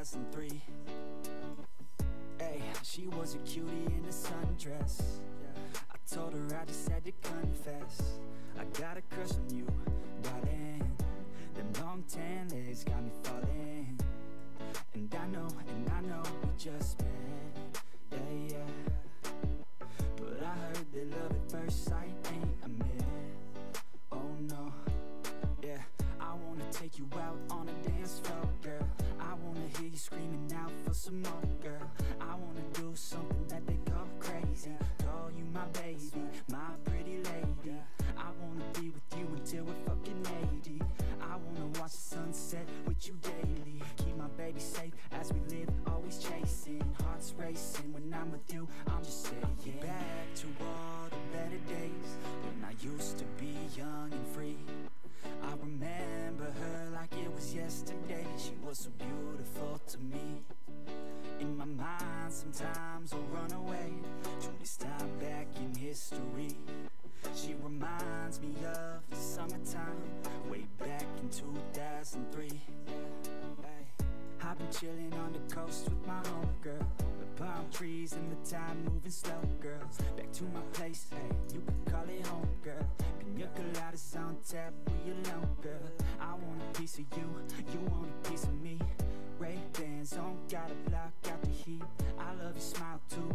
2003 Hey, she was a cutie in a sundress. I told her I just had to confess. I got a crush on you, darling. Them long tan legs got me falling. And I know, and I know we just met. Yeah, yeah. But I heard that love at first sight some more, coast with my homegirl The palm trees and the time moving slow, girls. Back to my place, hey, you can call it home, girl. Pina coladas on tap, we alone, girl. I want a piece of you, you want a piece of me. Ray-Bans on, gotta block out the heat. I love your smile too,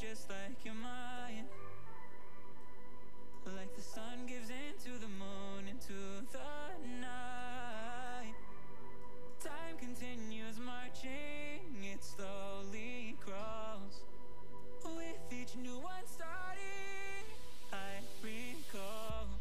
just like you're mine. Like the sun gives into the moon, into the night. Time continues marching, it slowly crawls. With each new one starting, I recall.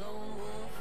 lone wolf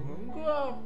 很贵啊。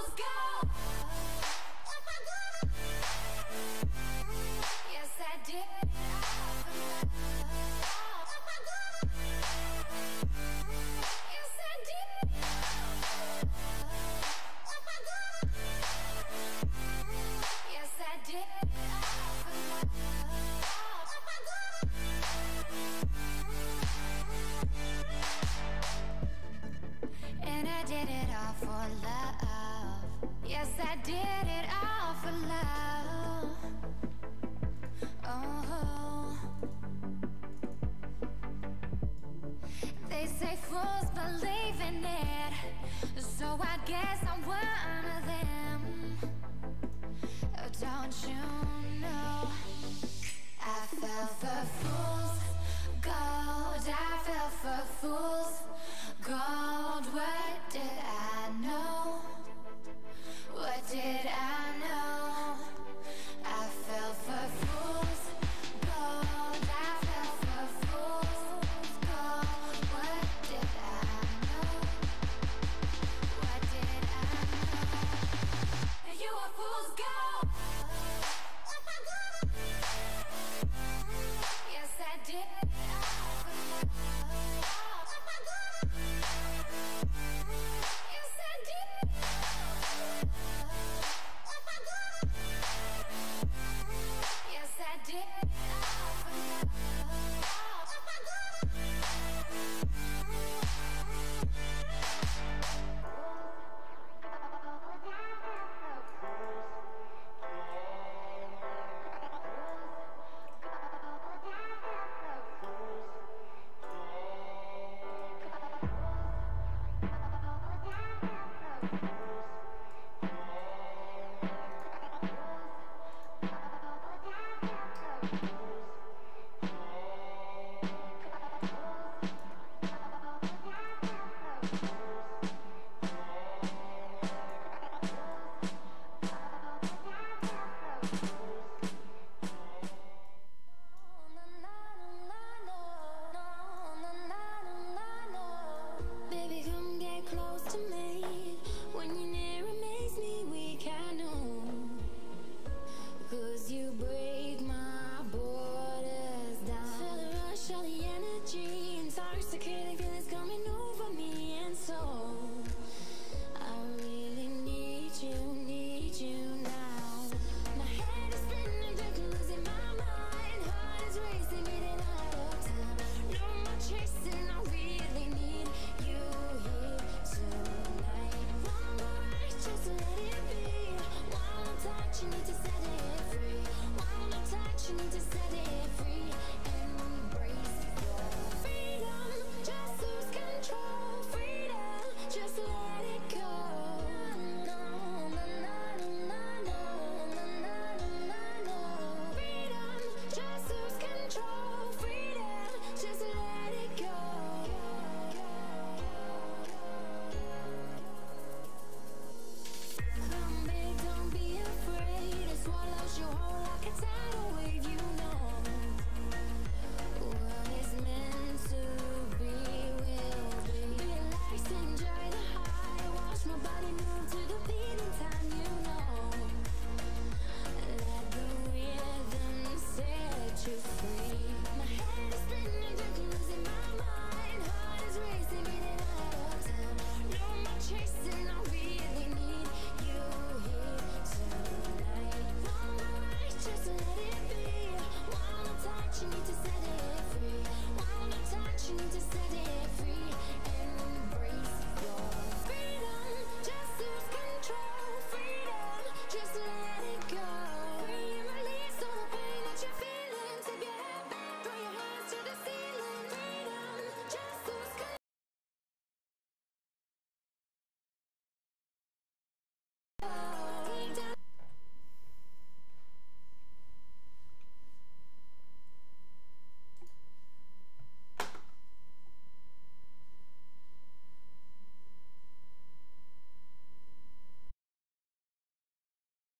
You